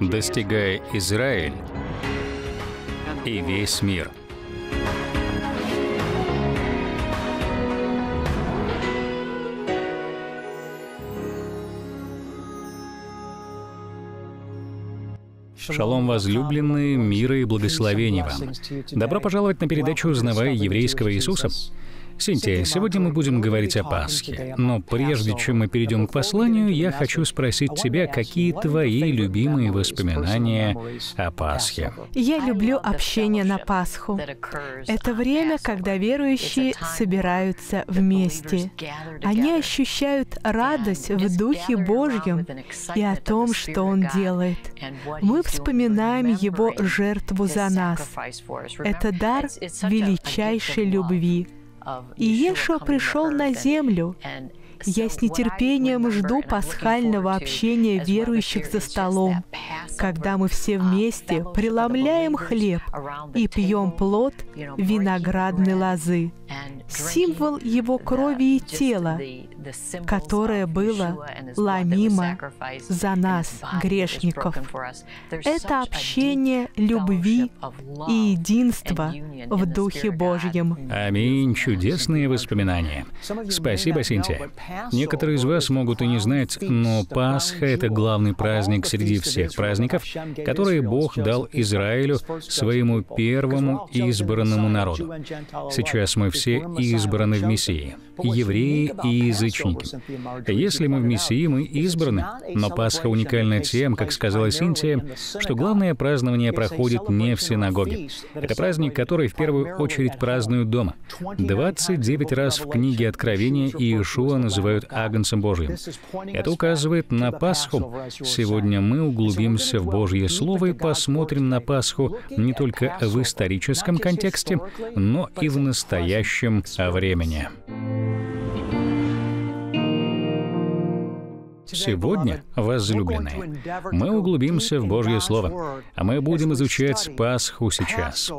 достигая Израиль и весь мир. Шалом, возлюбленные, мира и благословения вам. Добро пожаловать на передачу «Узнавая еврейского Иисуса». Синтия, сегодня мы будем говорить о Пасхе. Но прежде чем мы перейдем к посланию, я хочу спросить тебя, какие твои любимые воспоминания о Пасхе? Я люблю общение на Пасху. Это время, когда верующие собираются вместе. Они ощущают радость в Духе Божьем и о том, что Он делает. Мы вспоминаем Его жертву за нас. Это дар величайшей любви. И Иешуа пришел на землю. Я с нетерпением жду пасхального общения верующих за столом, когда мы все вместе преломляем хлеб и пьем плод виноградной лозы, символ его крови и тела, которое было ломимо за нас, грешников. Это общение любви и единства в Духе Божьем. Аминь. Чудесные воспоминания. Спасибо, Синтия. Некоторые из вас могут и не знать, но Пасха — это главный праздник среди всех праздников, которые Бог дал Израилю, своему первому избранному народу. Сейчас мы все избраны в Мессии, евреи и язычники. Если мы в Мессии, мы избраны, но Пасха уникальна тем, как сказала Синтия, что главное празднование проходит не в синагоге. Это праздник, который в первую очередь празднуют дома. 29 раз в книге Откровения Иешуа называют Агнцем Божьим. Это указывает на Пасху. Сегодня мы углубимся в Божье Слово и посмотрим на Пасху не только в историческом контексте, но и в настоящем времени. Сегодня, возлюбленные, мы углубимся в Божье Слово, а мы будем изучать Пасху сейчас.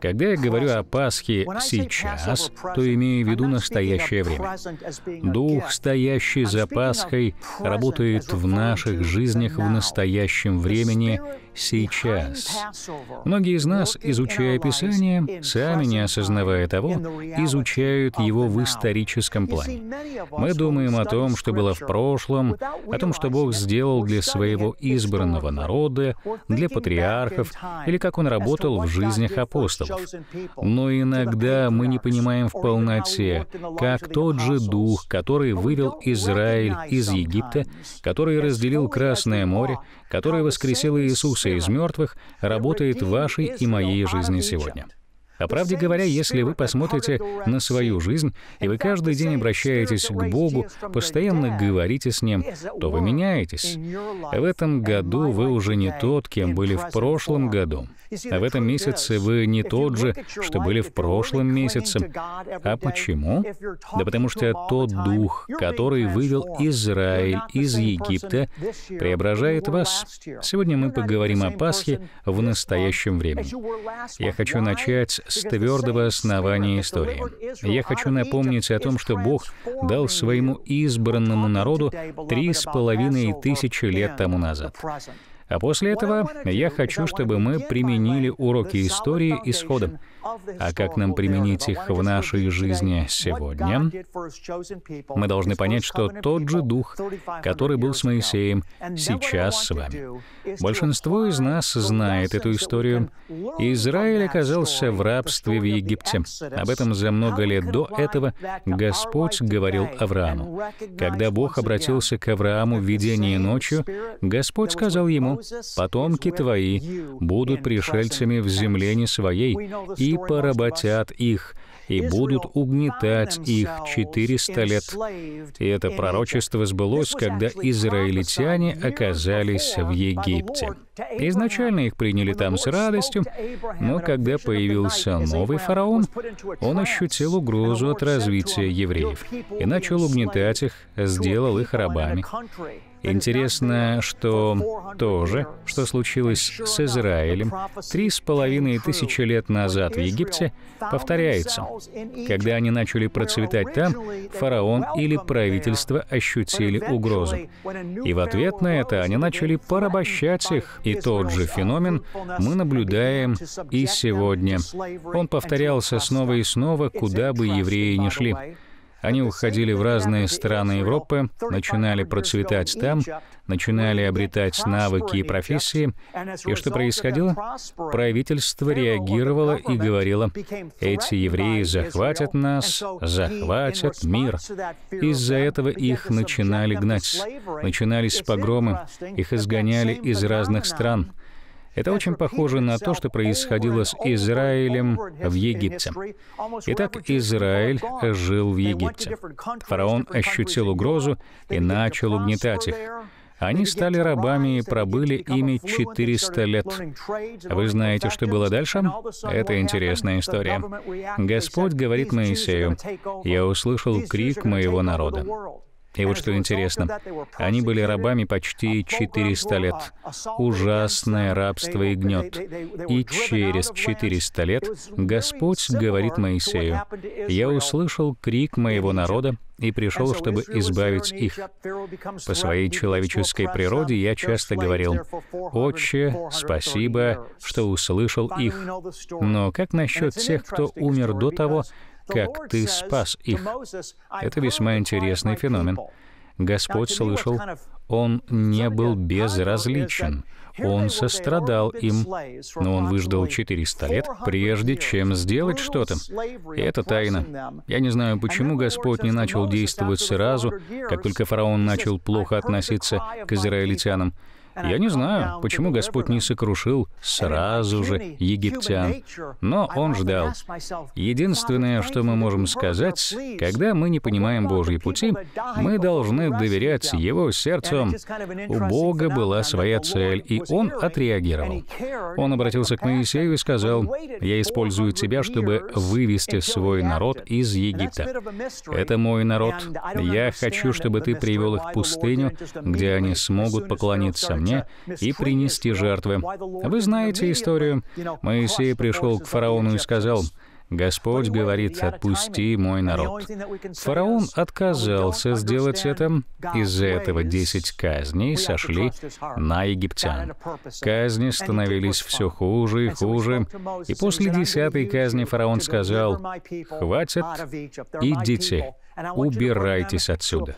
Когда я говорю о Пасхе сейчас, то имею в виду настоящее время. Дух, стоящий за Пасхой, работает в наших жизнях в настоящем времени сейчас. Многие из нас, изучая Писание, сами не осознавая того, изучают его в историческом плане. Мы думаем о том, что было в прошлом, о том, что Бог сделал для своего избранного народа, для патриархов, или как Он работал в жизнях апостолов. Но иногда мы не понимаем в полноте, как тот же Дух, который вывел Израиль из Египта, который разделил Красное море, который воскресил Иисуса из мертвых, работает в вашей и моей жизни сегодня. По правде говоря, если вы посмотрите на свою жизнь, и вы каждый день обращаетесь к Богу, постоянно говорите с Ним, то вы меняетесь. В этом году вы уже не тот, кем были в прошлом году. А в этом месяце вы не тот же, что были в прошлом месяце. А почему? Да потому что тот дух, который вывел Израиль из Египта, преображает вас. Сегодня мы поговорим о Пасхе в настоящем времени. Я хочу начать с твердого основания истории. Я хочу напомнить о том, что Бог дал своему избранному народу три с половиной тысячи лет тому назад. А после этого я хочу, чтобы мы применили уроки истории исхода. А как нам применить их в нашей жизни сегодня? Мы должны понять, что тот же Дух, который был с Моисеем, сейчас с вами. Большинство из нас знает эту историю. Израиль оказался в рабстве в Египте. Об этом за много лет до этого Господь говорил Аврааму. Когда Бог обратился к Аврааму в видении ночью, Господь сказал ему, «Потомки твои будут пришельцами в земле не своей, и и поработят их, и будут угнетать их 400 лет. И это пророчество сбылось, когда израильтяне оказались в Египте. Изначально их приняли там с радостью, но когда появился новый фараон, он ощутил угрозу от развития евреев и начал угнетать их, сделал их рабами. Интересно, что то же, что случилось с Израилем три с половиной тысячи лет назад в Египте, повторяется. Когда они начали процветать там, фараон или правительство ощутили угрозу. И в ответ на это они начали порабощать их, И тот же феномен мы наблюдаем и сегодня. Он повторялся снова и снова, куда бы евреи ни шли. Они уходили в разные страны Европы, начинали процветать там, начинали обретать навыки и профессии. И что происходило? Правительство реагировало и говорило, эти евреи захватят нас, захватят мир. Из-за этого их начинали гнать. Начинались погромы, их изгоняли из разных стран. Это очень похоже на то, что происходило с Израилем в Египте. Итак, Израиль жил в Египте. Фараон ощутил угрозу и начал угнетать их. Они стали рабами и пробыли ими 400 лет. Вы знаете, что было дальше? Это интересная история. Господь говорит Моисею, «Я услышал крик моего народа». И вот что интересно, они были рабами почти 400 лет. Ужасное рабство и гнет. И через 400 лет Господь говорит Моисею, «Я услышал крик моего народа и пришел, чтобы избавить их». По своей человеческой природе я часто говорил, «Отче, спасибо, что услышал их». Но как насчет тех, кто умер до того, как ты спас их. Это весьма интересный феномен. Господь слышал, Он не был безразличен. Он сострадал им, но он выждал 400 лет, прежде чем сделать что-то. И это тайна. Я не знаю, почему Господь не начал действовать сразу, как только фараон начал плохо относиться к израильтянам. Я не знаю, почему Господь не сокрушил сразу же египтян, но Он ждал. Единственное, что мы можем сказать, когда мы не понимаем Божьи пути, мы должны доверять Его сердцу. У Бога была своя цель, и Он отреагировал. Он обратился к Моисею и сказал, «Я использую тебя, чтобы вывести свой народ из Египта. Это мой народ. Я хочу, чтобы ты привел их в пустыню, где они смогут поклониться мне и принести жертвы. Вы знаете историю. Моисей пришел к фараону и сказал, Господь говорит, «Отпусти мой народ». Фараон отказался сделать это. Из-за этого десять казней сошли на египтян. Казни становились все хуже и хуже. И после десятой казни фараон сказал, «Хватит, идите, убирайтесь отсюда.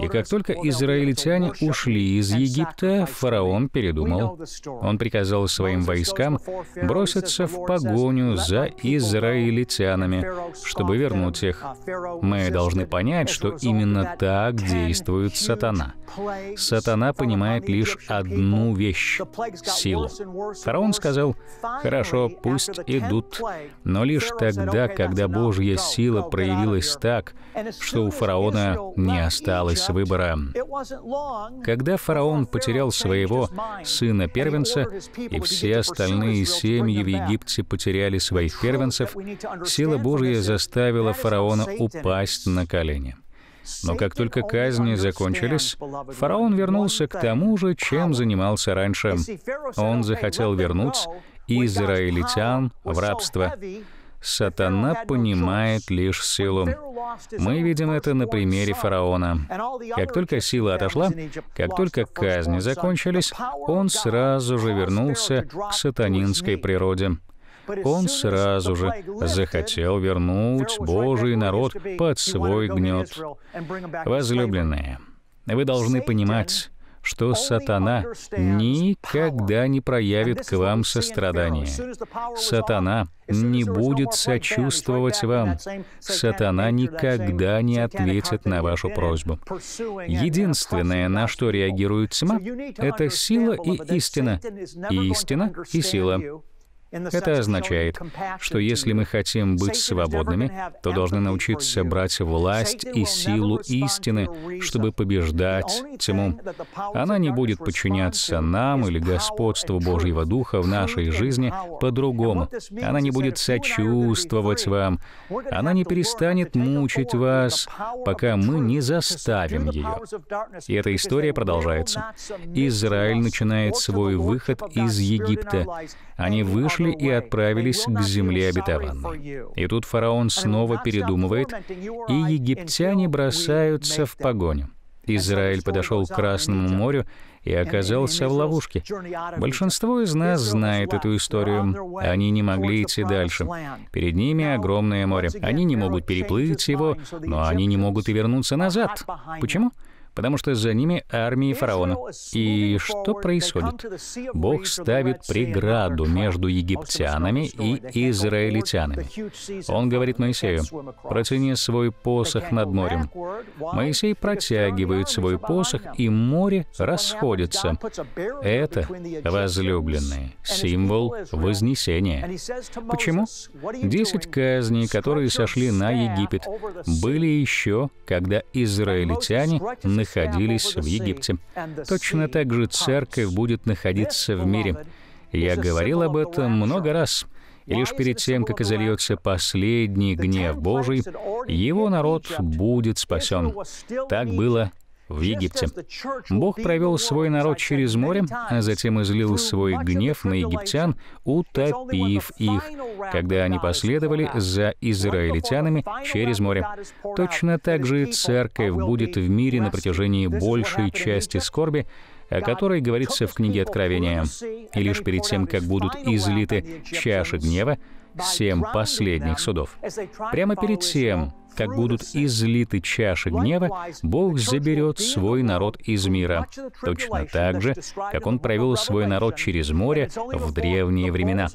И как только израильтяне ушли из Египта, фараон передумал. Он приказал своим войскам броситься в погоню за израильтянами, чтобы вернуть их. Мы должны понять, что именно так действует сатана. Сатана понимает лишь одну вещь — силу. Фараон сказал, «Хорошо, пусть идут». Но лишь тогда, когда Божья сила проявилась так, что у фараона не осталось выбора. Когда фараон потерял своего сына-первенца, и все остальные семьи в Египте потеряли своих первенцев, сила Божья заставила фараона упасть на колени. Но как только казни закончились, фараон вернулся к тому же, чем занимался раньше. Он захотел вернуть израильтян в рабство. Сатана понимает лишь силу. Мы видим это на примере фараона. Как только сила отошла, как только казни закончились, он сразу же вернулся к сатанинской природе. Он сразу же захотел вернуть Божий народ под свой гнет. Возлюбленные, вы должны понимать, что сатана никогда не проявит к вам сострадание. Сатана не будет сочувствовать вам. Сатана никогда не ответит на вашу просьбу. Единственное, на что реагирует тьма, это сила и истина. Истина и сила. Это означает, что если мы хотим быть свободными, то должны научиться брать власть и силу истины, чтобы побеждать тьму. Она не будет подчиняться нам или господству Божьего Духа в нашей жизни по-другому. Она не будет сочувствовать вам. Она не перестанет мучить вас, пока мы не заставим ее. И эта история продолжается. Израиль начинает свой выход из Египта. Они вышли и отправились к земле обетованной. И тут фараон снова передумывает, и египтяне бросаются в погоню. Израиль подошел к Красному морю и оказался в ловушке. Большинство из нас знает эту историю. Они не могли идти дальше. Перед ними огромное море. Они не могут переплыть его, но они не могут и вернуться назад. Почему? Потому что за ними армии фараона. И что происходит? Бог ставит преграду между египтянами и израильтянами. Он говорит Моисею, «Протяни свой посох над морем». Моисей протягивает свой посох, и море расходится. Это, возлюбленные, символ Вознесения. Почему? Десять казней, которые сошли на Египет, были еще, когда израильтяне находились в Египте. Точно так же церковь будет находиться в мире. Я говорил об этом много раз. И лишь перед тем, как изольется последний гнев Божий, его народ будет спасен. Так было в Египте. Бог провел свой народ через море, а затем излил свой гнев на египтян, утопив их, когда они последовали за израильтянами через море. Точно так же церковь будет в мире на протяжении большей части скорби, о которой говорится в книге Откровения. И лишь перед тем, как будут излиты чаши гнева, семь последних судов. Прямо перед тем, как будут излиты чаши гнева, Бог заберет свой народ из мира, точно так же, как Он провел свой народ через море в древние времена.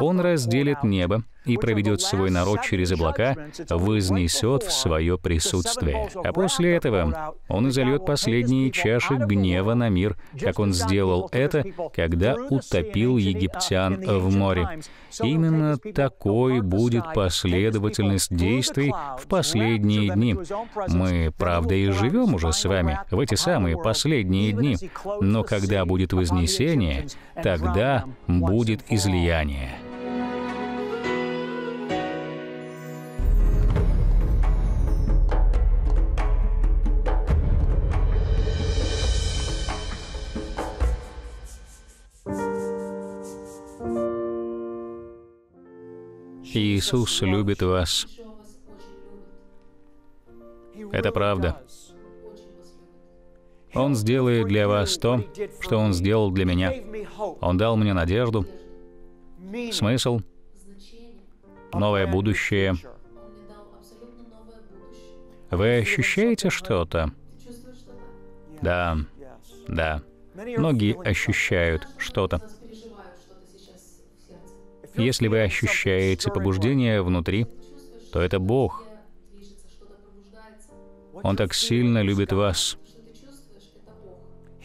Он разделит небо и проведет свой народ через облака, вознесет в свое присутствие. А после этого Он изольет последние чаши гнева на мир, как Он сделал это, когда утопил египтян в море. Именно такой будет последовательность действий в последние дни. Мы, правда, и живем уже с вами в эти самые последние дни, но когда будет вознесение, тогда будет излияние. Иисус любит вас. Это правда. Он сделает для вас то, что Он сделал для меня. Он дал мне надежду, смысл, новое будущее. Вы ощущаете что-то? Да, да. Многие ощущают что-то. Если вы ощущаете побуждение внутри, то это Бог. Он так сильно любит вас.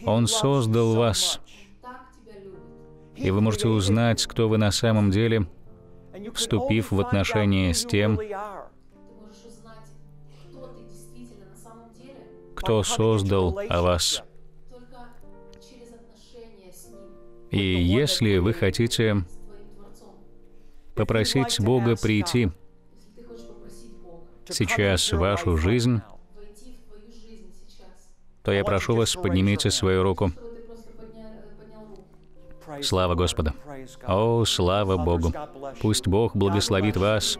Он создал вас. И вы можете узнать, кто вы на самом деле, вступив в отношения с тем, кто создал о вас. И если вы хотите попросить Бога прийти сейчас в вашу жизнь, то я прошу вас, поднимите свою руку. Слава Господу! О, слава Богу! Пусть Бог благословит вас.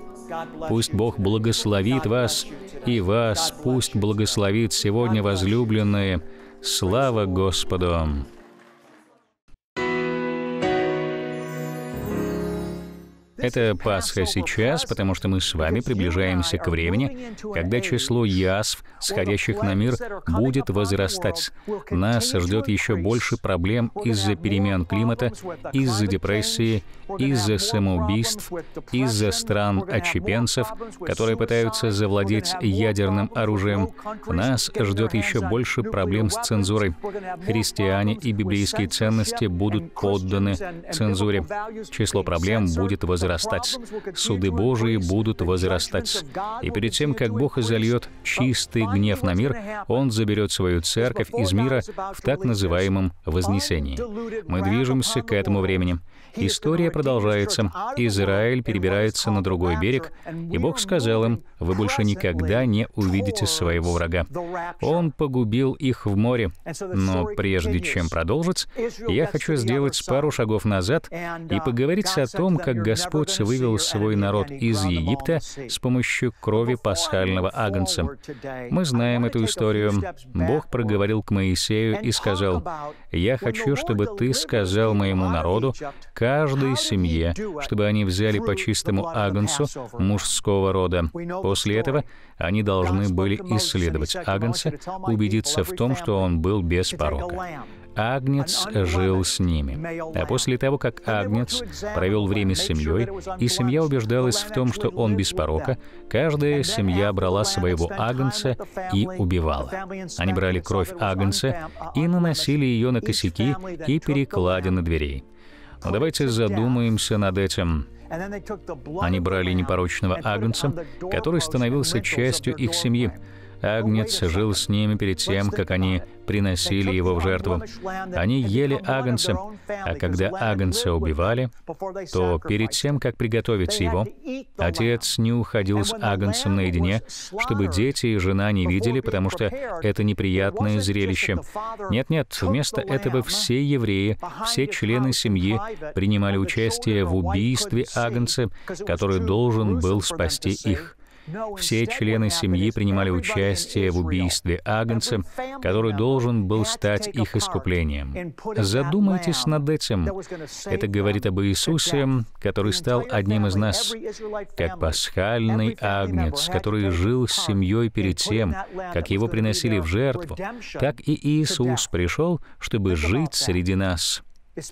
Пусть Бог благословит вас и вас. Пусть благословит сегодня возлюбленные. Слава Господу! Это Пасха сейчас, потому что мы с вами приближаемся к времени, когда число язв, сходящих на мир, будет возрастать. Нас ждет еще больше проблем из-за перемен климата, из-за депрессии, из-за самоубийств, из-за стран отщепенцев, которые пытаются завладеть ядерным оружием. Нас ждет еще больше проблем с цензурой. Христиане и библейские ценности будут подданы цензуре. Число проблем будет возрастать возрастать. Суды Божии будут возрастать. И перед тем, как Бог изольет чистый гнев на мир, Он заберет свою церковь из мира в так называемом вознесении. Мы движемся к этому времени. История продолжается. Израиль перебирается на другой берег, и Бог сказал им, «Вы больше никогда не увидите своего врага». Он погубил их в море. Но прежде чем продолжить, я хочу сделать пару шагов назад и поговорить о том, как Господь Господь вывел свой народ из Египта с помощью крови пасхального агнца. Мы знаем эту историю. Бог проговорил к Моисею и сказал, «Я хочу, чтобы ты сказал моему народу, каждой семье, чтобы они взяли по чистому агнцу мужского рода. После этого они должны были исследовать агнца, убедиться в том, что он был без порока. Агнец жил с ними. А после того, как Агнец провел время с семьей, и семья убеждалась в том, что он без порока, каждая семья брала своего Агнца и убивала. Они брали кровь Агнца и наносили ее на косяки и перекладины дверей. Но давайте задумаемся над этим. Они брали непорочного агнца, который становился частью их семьи. Агнец жил с ними перед тем, как они приносили его в жертву. Они ели агнца, а когда агнца убивали, то перед тем, как приготовить его, отец не уходил с агнцем наедине, чтобы дети и жена не видели, потому что это неприятное зрелище. Нет-нет, вместо этого все евреи, все члены семьи принимали участие в убийстве агнца, который должен был спасти их. Все члены семьи принимали участие в убийстве Агнца, который должен был стать их искуплением. Задумайтесь над этим. Это говорит об Иисусе, который стал одним из нас, как пасхальный Агнец, который жил с семьей перед тем, как его приносили в жертву, так и Иисус пришел, чтобы жить среди нас.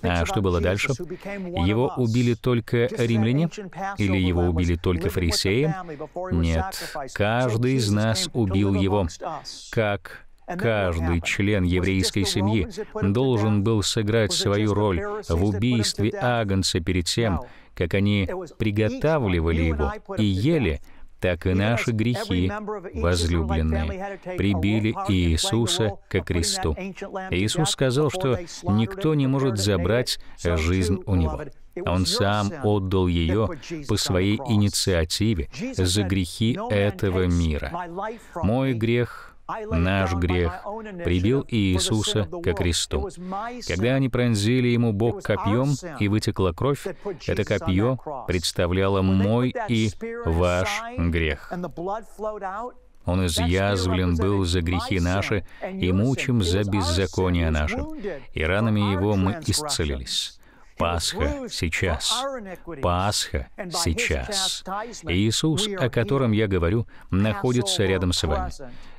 А что было дальше? Его убили только римляне? Или его убили только фарисеи? Нет, каждый из нас убил его. Как Каждый член еврейской семьи должен был сыграть свою роль в убийстве Агнца перед тем, как они приготавливали его и ели так и наши грехи, возлюбленные, прибили Иисуса ко кресту. Иисус сказал, что никто не может забрать жизнь у Него. Он сам отдал ее по своей инициативе за грехи этого мира. Мой грех наш грех, прибил Иисуса ко кресту. Когда они пронзили ему бок копьем и вытекла кровь, это копье представляло мой и ваш грех. Он изъязвлен был за грехи наши и мучим за беззаконие наше, и ранами его мы исцелились. Пасха сейчас. Пасха сейчас. Иисус, о котором я говорю, находится рядом с вами.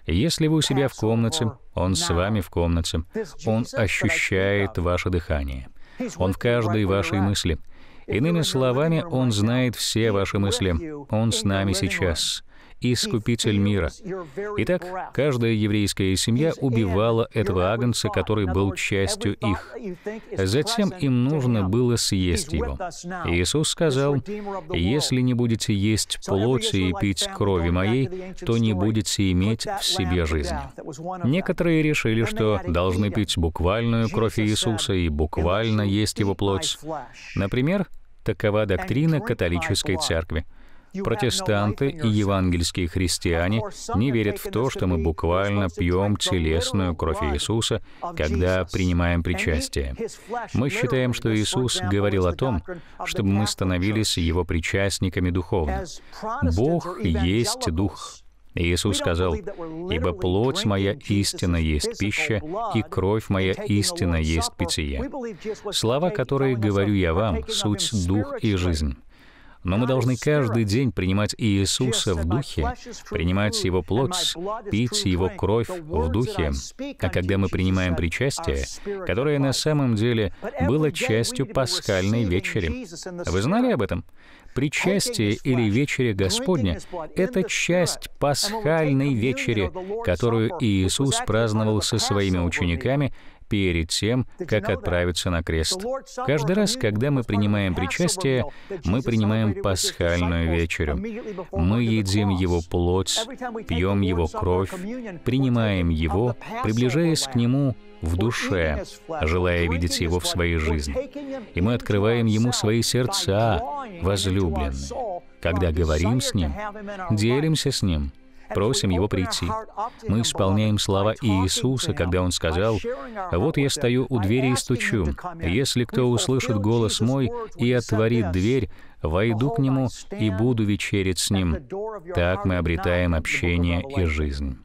Если вы у себя в комнате, Он с вами в комнате. Он ощущает ваше дыхание. Он в каждой вашей мысли. Иными словами, Он знает все ваши мысли. Он с нами сейчас. Искупитель мира. Итак, каждая еврейская семья убивала этого агнца, который был частью их. Затем им нужно было съесть его. Иисус сказал, «Если не будете есть плоти и пить крови моей, то не будете иметь в себе жизни». Некоторые решили, что должны пить буквальную кровь Иисуса и буквально есть его плоть. Например, такова доктрина католической церкви — Протестанты и евангельские христиане не верят в то, что мы буквально пьем телесную кровь Иисуса, когда принимаем причастие. Мы считаем, что Иисус говорил о том, чтобы мы становились Его причастниками духовно. Бог есть Дух. Иисус сказал, «Ибо плоть моя истина есть пища, и кровь моя истина есть питье». Слова, которые говорю я вам, суть дух и жизнь. Но мы должны каждый день принимать Иисуса в духе, принимать Его плоть, пить Его кровь в духе. А когда мы принимаем причастие, которое на самом деле было частью пасхальной вечери. Вы знали об этом? Причастие или вечеря Господня — это часть пасхальной вечери, которую Иисус праздновал со своими учениками перед тем, как отправиться на крест. Каждый раз, когда мы принимаем причастие, мы принимаем пасхальную вечерю. Мы едим Его плоть, пьем Его кровь, принимаем Его, приближаясь к Нему в душе, желая видеть Его в своей жизни. И мы открываем Ему свои сердца, возлюбленные. Когда говорим с Ним, делимся с Ним — просим Его прийти. Мы исполняем слова Иисуса, когда Он сказал, «Вот я стою у двери и стучу. Если кто услышит голос мой и отворит дверь, войду к нему и буду вечерить с ним». Так мы обретаем общение и жизнь.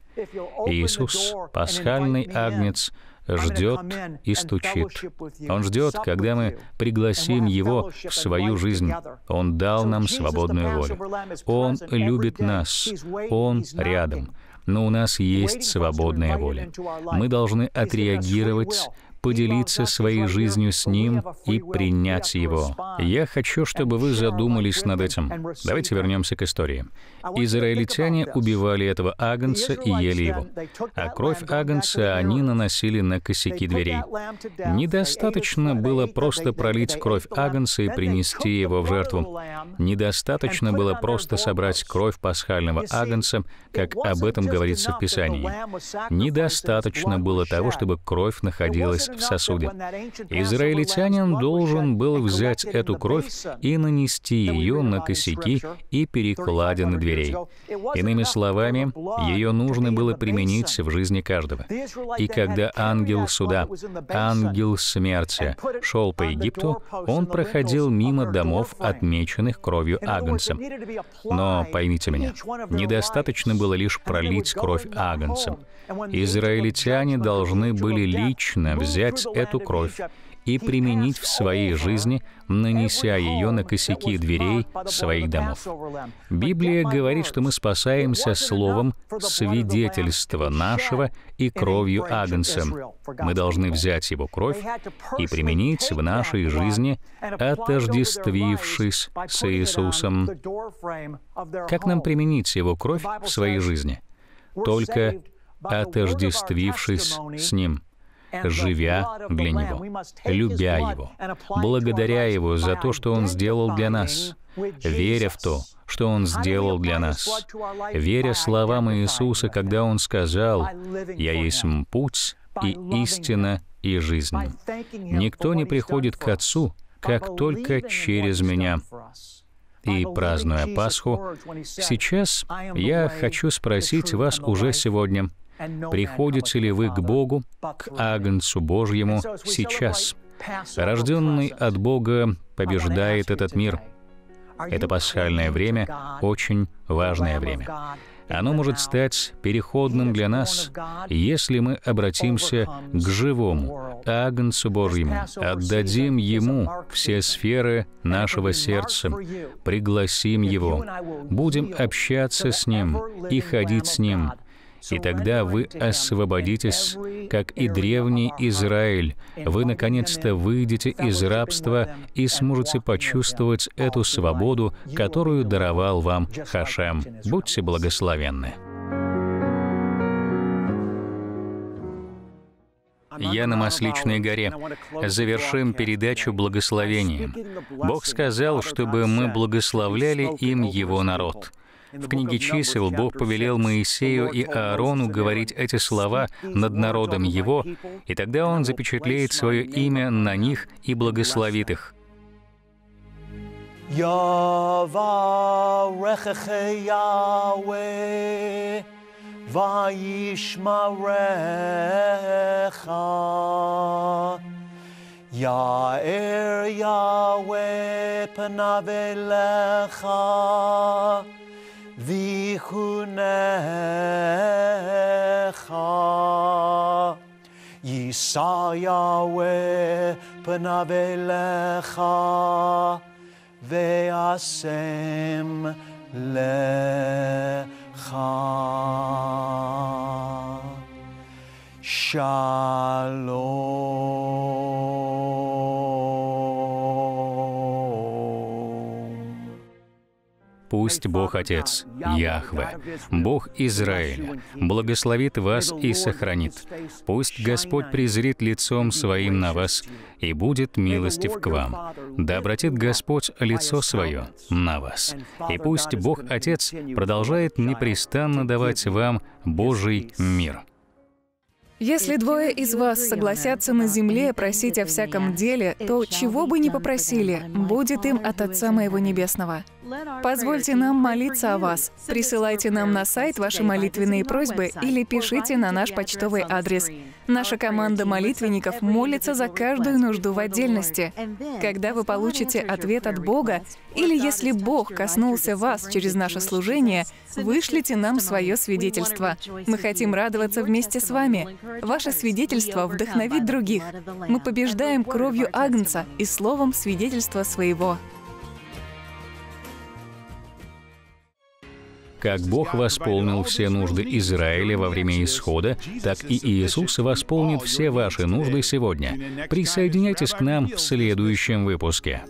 Иисус, пасхальный агнец, ждет и стучит. Он ждет, когда мы пригласим Его в свою жизнь. Он дал нам свободную волю. Он любит нас. Он рядом. Но у нас есть свободная воля. Мы должны отреагировать поделиться своей жизнью с Ним и принять Его. Я хочу, чтобы вы задумались над этим. Давайте вернемся к истории. Израильтяне убивали этого агнца и ели его, а кровь агнца они наносили на косяки дверей. Недостаточно было просто пролить кровь агнца и принести его в жертву. Недостаточно было просто собрать кровь пасхального агнца, как об этом говорится в Писании. Недостаточно было того, чтобы кровь находилась в сосуде. Израильтянин должен был взять эту кровь и нанести ее на косяки и перекладины дверей. Иными словами, ее нужно было применить в жизни каждого. И когда ангел суда, ангел смерти, шел по Египту, он проходил мимо домов, отмеченных кровью Агнца. Но поймите меня, недостаточно было лишь пролить кровь Агнца. Израильтяне должны были лично взять эту кровь и применить в своей жизни, нанеся ее на косяки дверей своих домов. Библия говорит, что мы спасаемся словом свидетельства нашего и кровью Агнца. Мы должны взять его кровь и применить в нашей жизни, отождествившись с Иисусом. Как нам применить его кровь в своей жизни? Только отождествившись с Ним, живя для Него, любя Его, благодаря Его за то, что Он сделал для нас, веря в то, что Он сделал для нас, веря словам Иисуса, когда Он сказал, «Я есть путь и истина и жизнь». Никто не приходит к Отцу, как только через Меня. и празднуя Пасху, сейчас я хочу спросить вас уже сегодня, приходите ли вы к Богу, к Агнцу Божьему сейчас? Рожденный от Бога побеждает этот мир. Это пасхальное время — очень важное время. Оно может стать переходным для нас, если мы обратимся к живому Агнцу Божьему, отдадим Ему все сферы нашего сердца, пригласим Его, будем общаться с Ним и ходить с Ним — и тогда вы освободитесь, как и древний Израиль. Вы, наконец-то, выйдете из рабства и сможете почувствовать эту свободу, которую даровал вам Хашем. Будьте благословенны. Я на Масличной горе. Завершим передачу благословением. Бог сказал, чтобы мы благословляли им Его народ. В книге чисел Бог повелел Моисею и Аарону говорить эти слова над народом его, и тогда он запечатлеет свое имя на них и благословит их. Ya'er Yahweh panav elecha ויחונך. יישא יהוה פניו אליך, ואשם לך. שלום. Пусть Бог Отец, Яхве, Бог Израиля, благословит вас и сохранит. Пусть Господь презрит лицом Своим на вас и будет милостив к вам. Да обратит Господь лицо Свое на вас. И пусть Бог Отец продолжает непрестанно давать вам Божий мир. Если двое из вас согласятся на земле просить о всяком деле, то чего бы ни попросили, будет им от Отца Моего Небесного. Позвольте нам молиться о вас. Присылайте нам на сайт ваши молитвенные просьбы или пишите на наш почтовый адрес. Наша команда молитвенников молится за каждую нужду в отдельности. Когда вы получите ответ от Бога, или если Бог коснулся вас через наше служение, вышлите нам свое свидетельство. Мы хотим радоваться вместе с вами. Ваше свидетельство вдохновит других. Мы побеждаем кровью Агнца и словом свидетельства своего. Как Бог восполнил все нужды Израиля во время исхода, так и Иисус восполнит все ваши нужды сегодня. Присоединяйтесь к нам в следующем выпуске.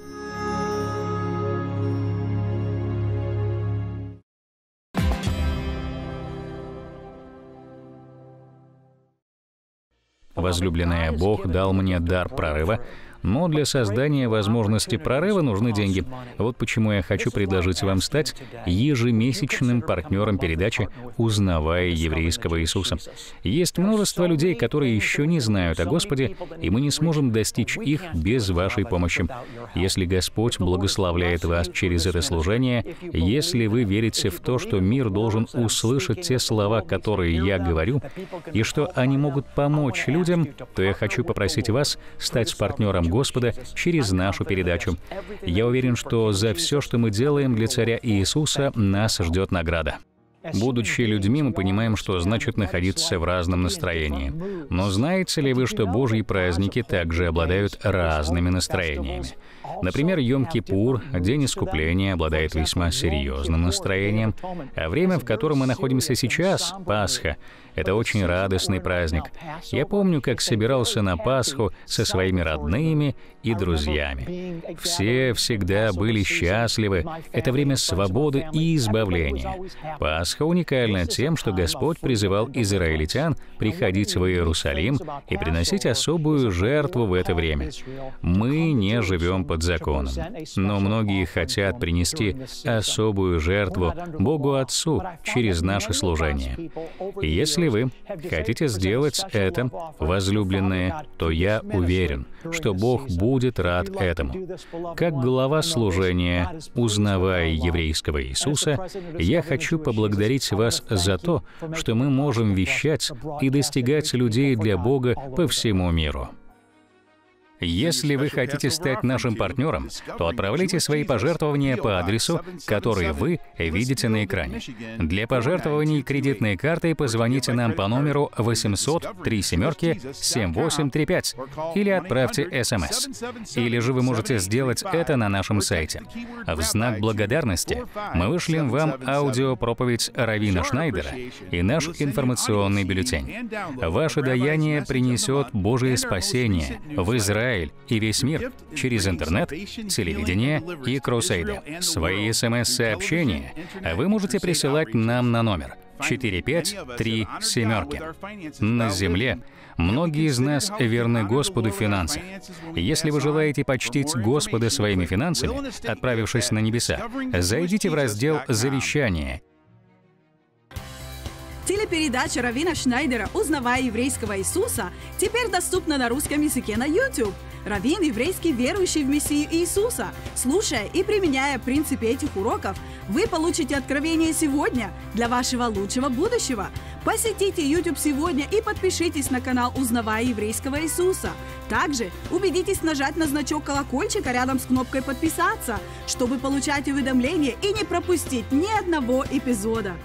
Возлюбленная, Бог дал мне дар прорыва, но для создания возможности прорыва нужны деньги. Вот почему я хочу предложить вам стать ежемесячным партнером передачи «Узнавая еврейского Иисуса». Есть множество людей, которые еще не знают о Господе, и мы не сможем достичь их без вашей помощи. Если Господь благословляет вас через это служение, если вы верите в то, что мир должен услышать те слова, которые я говорю, и что они могут помочь людям, то я хочу попросить вас стать партнером Господа через нашу передачу. Я уверен, что за все, что мы делаем для Царя Иисуса, нас ждет награда. Будучи людьми, мы понимаем, что значит находиться в разном настроении. Но знаете ли вы, что Божьи праздники также обладают разными настроениями? Например, Йом-Кипур, День Искупления, обладает весьма серьезным настроением, а время, в котором мы находимся сейчас, Пасха, это очень радостный праздник. Я помню, как собирался на Пасху со своими родными и друзьями. Все всегда были счастливы. Это время свободы и избавления. Пасха уникальна тем, что Господь призывал израильтян приходить в Иерусалим и приносить особую жертву в это время. Мы не живем под законом, но многие хотят принести особую жертву Богу Отцу через наше служение. Если вы хотите сделать это, возлюбленные, то я уверен, что Бог будет рад этому. Как глава служения, узнавая еврейского Иисуса, я хочу поблагодарить вас за то, что мы можем вещать и достигать людей для Бога по всему миру. Если вы хотите стать нашим партнером, то отправляйте свои пожертвования по адресу, который вы видите на экране. Для пожертвований кредитной картой позвоните нам по номеру 800 3 семерки 7835 или отправьте смс. Или же вы можете сделать это на нашем сайте. В знак благодарности мы вышлем вам аудиопроповедь Равина Шнайдера и наш информационный бюллетень. Ваше даяние принесет Божие спасение в Израиль Израиль и весь мир через интернет, телевидение и крусейды. Свои смс-сообщения вы можете присылать нам на номер 453 семерки. На Земле многие из нас верны Господу в финансах. Если вы желаете почтить Господа своими финансами, отправившись на небеса, зайдите в раздел «Завещание» Телепередача Равина Шнайдера «Узнавая еврейского Иисуса» теперь доступна на русском языке на YouTube. Равин – еврейский верующий в Мессию Иисуса. Слушая и применяя принципы этих уроков, вы получите откровение сегодня для вашего лучшего будущего. Посетите YouTube сегодня и подпишитесь на канал «Узнавая еврейского Иисуса». Также убедитесь нажать на значок колокольчика рядом с кнопкой «Подписаться», чтобы получать уведомления и не пропустить ни одного эпизода.